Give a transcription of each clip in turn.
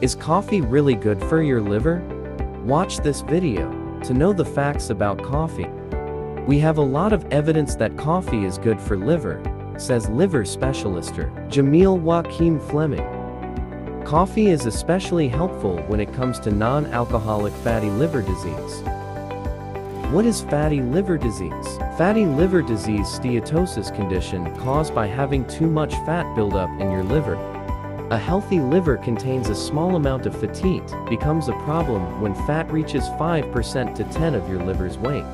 Is coffee really good for your liver? Watch this video to know the facts about coffee. We have a lot of evidence that coffee is good for liver, says liver specialist Jamil Joachim Fleming. Coffee is especially helpful when it comes to non-alcoholic fatty liver disease. What is fatty liver disease? Fatty liver disease steatosis condition caused by having too much fat buildup in your liver. A healthy liver contains a small amount of fatite, becomes a problem when fat reaches 5% to 10 of your liver's weight.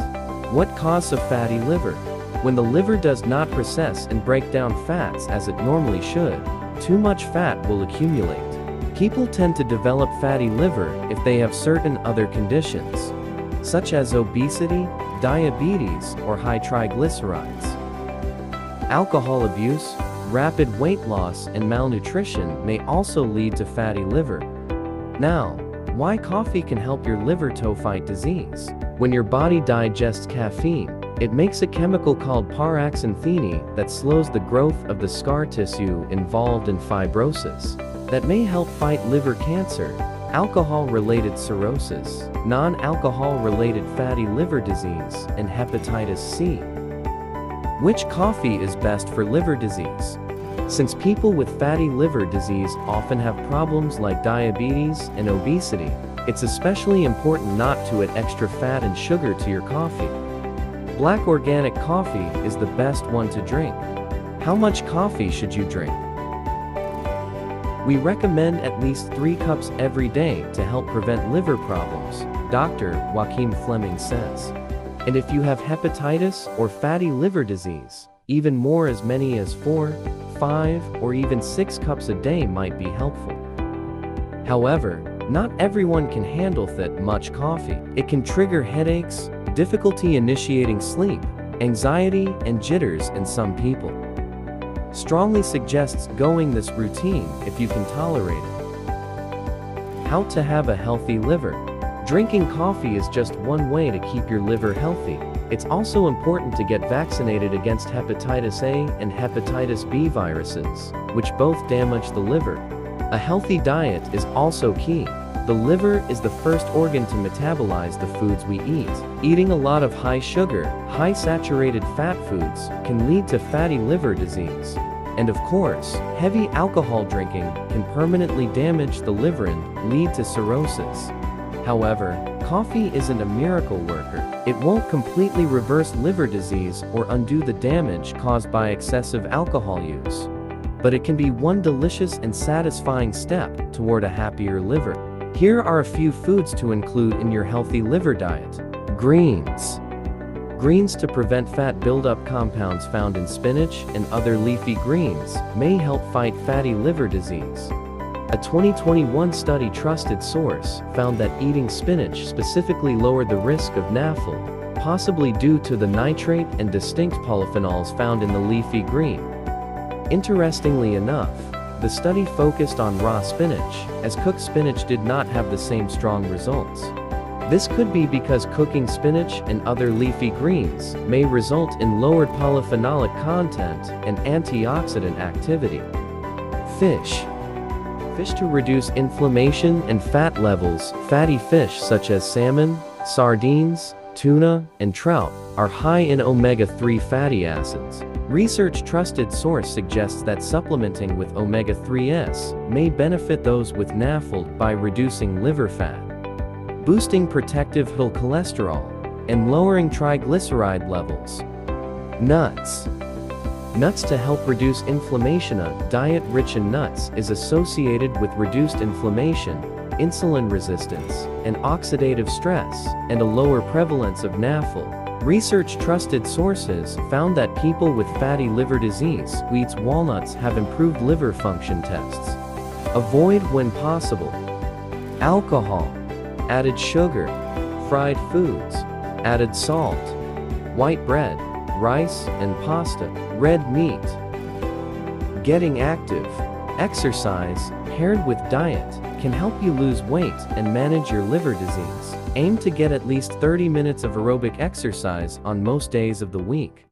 What causes a fatty liver? When the liver does not process and break down fats as it normally should, too much fat will accumulate. People tend to develop fatty liver if they have certain other conditions, such as obesity, diabetes, or high triglycerides. Alcohol abuse, rapid weight loss and malnutrition may also lead to fatty liver. Now, why coffee can help your liver to fight disease? When your body digests caffeine, it makes a chemical called paraxanthine that slows the growth of the scar tissue involved in fibrosis. That may help fight liver cancer, alcohol-related cirrhosis, non-alcohol-related fatty liver disease, and hepatitis C. Which coffee is best for liver disease? Since people with fatty liver disease often have problems like diabetes and obesity, it's especially important not to add extra fat and sugar to your coffee. Black organic coffee is the best one to drink. How much coffee should you drink? We recommend at least 3 cups every day to help prevent liver problems, Dr. Wakim-Fleming says. And if you have hepatitis or fatty liver disease, even more as many as 4, 5, or even 6 cups a day might be helpful. However, not everyone can handle that much coffee. It can trigger headaches, difficulty initiating sleep, anxiety, and jitters in some people. Strongly suggests going this routine if you can tolerate it. How to have a healthy liver. Drinking coffee is just one way to keep your liver healthy. It's also important to get vaccinated against hepatitis A and hepatitis B viruses, which both damage the liver. A healthy diet is also key. The liver is the first organ to metabolize the foods we eat. Eating a lot of high sugar, high saturated fat foods can lead to fatty liver disease. And of course, heavy alcohol drinking can permanently damage the liver and lead to cirrhosis. However, coffee isn't a miracle worker. It won't completely reverse liver disease or undo the damage caused by excessive alcohol use. But it can be one delicious and satisfying step toward a happier liver. Here are a few foods to include in your healthy liver diet. Greens. Greens to prevent fat buildup compounds found in spinach and other leafy greens may help fight fatty liver disease. A 2021 study trusted source found that eating spinach specifically lowered the risk of NAFLD, possibly due to the nitrate and distinct polyphenols found in the leafy green. Interestingly enough, the study focused on raw spinach, as cooked spinach did not have the same strong results. This could be because cooking spinach and other leafy greens may result in lowered polyphenolic content and antioxidant activity. Fish fish to reduce inflammation and fat levels. Fatty fish such as salmon, sardines, tuna, and trout are high in omega-3 fatty acids. Research trusted source suggests that supplementing with omega-3s may benefit those with NAFLD by reducing liver fat, boosting protective HDL cholesterol, and lowering triglyceride levels. Nuts Nuts to help reduce inflammation. A diet rich in nuts is associated with reduced inflammation, insulin resistance, and oxidative stress, and a lower prevalence of NAFLD. Research trusted sources found that people with fatty liver disease who eats walnuts have improved liver function tests. Avoid when possible. Alcohol, added sugar, fried foods, added salt, white bread, rice and pasta, red meat. Getting active, exercise, paired with diet, can help you lose weight and manage your liver disease. Aim to get at least 30 minutes of aerobic exercise on most days of the week.